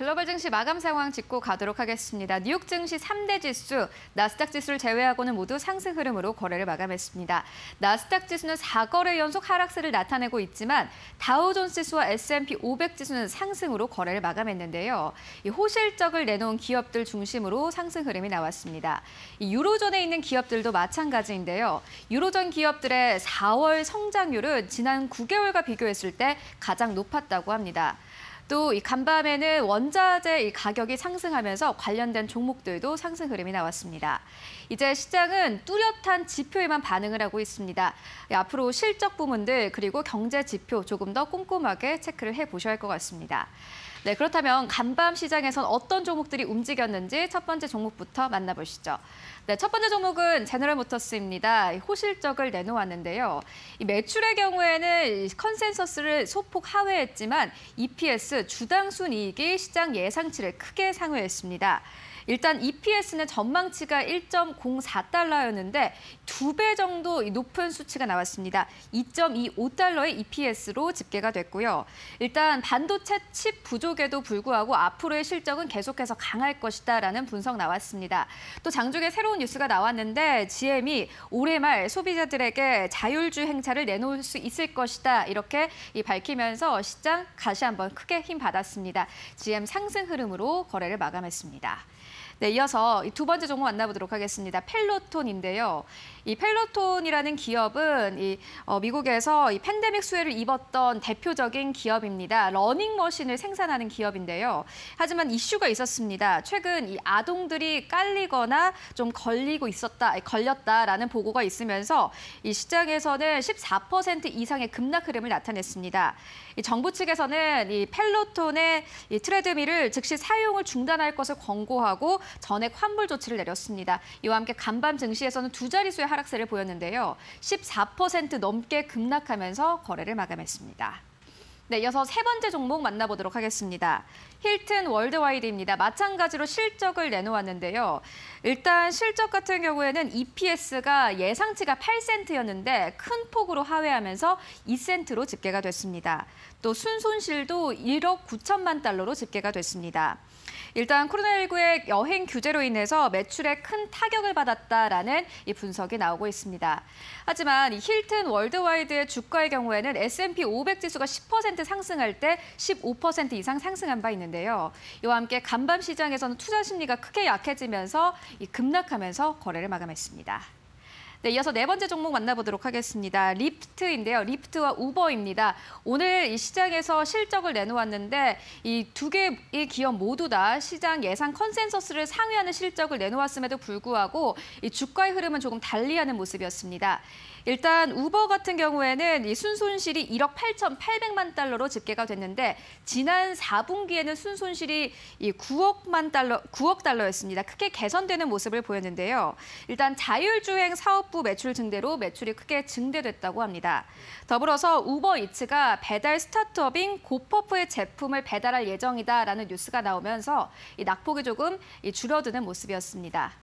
글로벌 증시 마감 상황 짚고 가도록 하겠습니다. 뉴욕 증시 3대 지수, 나스닥 지수를 제외하고는 모두 상승 흐름으로 거래를 마감했습니다. 나스닥 지수는 4거래 연속 하락세를 나타내고 있지만 다우존스 지수와 S&P 500 지수는 상승으로 거래를 마감했는데요. 이 호실적을 내놓은 기업들 중심으로 상승 흐름이 나왔습니다. 이 유로존에 있는 기업들도 마찬가지인데요. 유로존 기업들의 4월 성장률은 지난 9개월과 비교했을 때 가장 높았다고 합니다. 또 이 간밤에는 원자재 이 가격이 상승하면서 관련된 종목들도 상승 흐름이 나왔습니다. 이제 시장은 뚜렷한 지표에만 반응을 하고 있습니다. 앞으로 실적 부문들 그리고 경제 지표 조금 더 꼼꼼하게 체크를 해보셔야 할 것 같습니다. 네, 그렇다면 간밤 시장에선 어떤 종목들이 움직였는지 첫 번째 종목부터 만나보시죠. 네, 첫 번째 종목은 제너럴 모터스입니다. 호실적을 내놓았는데요. 이 매출의 경우에는 컨센서스를 소폭 하회했지만 EPS 주당 순이익이 시장 예상치를 크게 상회했습니다. 일단 EPS는 전망치가 1.04달러였는데 두 배 정도 높은 수치가 나왔습니다. 2.25달러의 EPS로 집계가 됐고요. 일단 반도체 칩 부족 에도 불구하고 앞으로의 실적은 계속해서 강할 것이다라는 분석 나왔습니다. 또 장중에 새로운 뉴스가 나왔는데 GM이 올해 말 소비자들에게 자율주 행차를 내놓을 수 있을 것이다 이렇게 밝히면서 시장 다시 한번 크게 힘 받았습니다. GM 상승 흐름으로 거래를 마감했습니다. 네, 이어서 두 번째 종목 만나보도록 하겠습니다. 펠로톤인데요. 이 펠로톤이라는 기업은 이 어, 미국에서 이 팬데믹 수혜를 입었던 대표적인 기업입니다. 러닝머신을 생산하는 기업인데요. 하지만 이슈가 있었습니다. 최근 이 아동들이 깔리거나 좀 걸리고 있었다, 걸렸다라는 보고가 있으면서 이 시장에서는 14% 이상의 급락 흐름을 나타냈습니다. 이 정부 측에서는 이 펠로톤의 이 트레드밀을 즉시 사용을 중단할 것을 권고하고 전액 환불 조치를 내렸습니다. 이와 함께 간밤 증시에서는 두 자릿수의 하락 세를 보였는데요. 14% 넘게 급락하면서 거래를 마감했습니다. 네, 이어서 세 번째 종목 만나보도록 하겠습니다. 힐튼 월드와이드입니다. 마찬가지로 실적을 내놓았는데요. 일단 실적 같은 경우에는 EPS가 예상치가 8센트였는데 큰 폭으로 하회하면서 2센트로 집계가 됐습니다. 또 순손실도 1억 9천만 달러로 집계가 됐습니다. 일단 코로나19의 여행 규제로 인해서 매출에 큰 타격을 받았다라는 이 분석이 나오고 있습니다. 하지만 힐튼 월드와이드의 주가의 경우에는 S&P 500 지수가 10% 상승할 때 15% 이상 상승한 바 있는데요. 이와 함께 간밤 시장에서는 투자 심리가 크게 약해지면서 급락하면서 거래를 마감했습니다. 네, 이어서 네 번째 종목 만나보도록 하겠습니다. 리프트인데요. 리프트와 우버입니다. 오늘 이 시장에서 실적을 내놓았는데 이 두 개의 기업 모두 다 시장 예상 컨센서스를 상회하는 실적을 내놓았음에도 불구하고 이 주가의 흐름은 조금 달리하는 모습이었습니다. 일단 우버 같은 경우에는 이 순손실이 1억 8,800만 달러로 집계가 됐는데 지난 4분기에는 순손실이 이 9억만 달러, 9억 달러였습니다. 크게 개선되는 모습을 보였는데요. 일단 자율주행 사업 부 매출 증대로 매출이 크게 증대됐다고 합니다. 더불어서 우버이츠가 배달 스타트업인 고퍼프의 제품을 배달할 예정이다라는 뉴스가 나오면서 이 낙폭이 조금 줄어드는 모습이었습니다.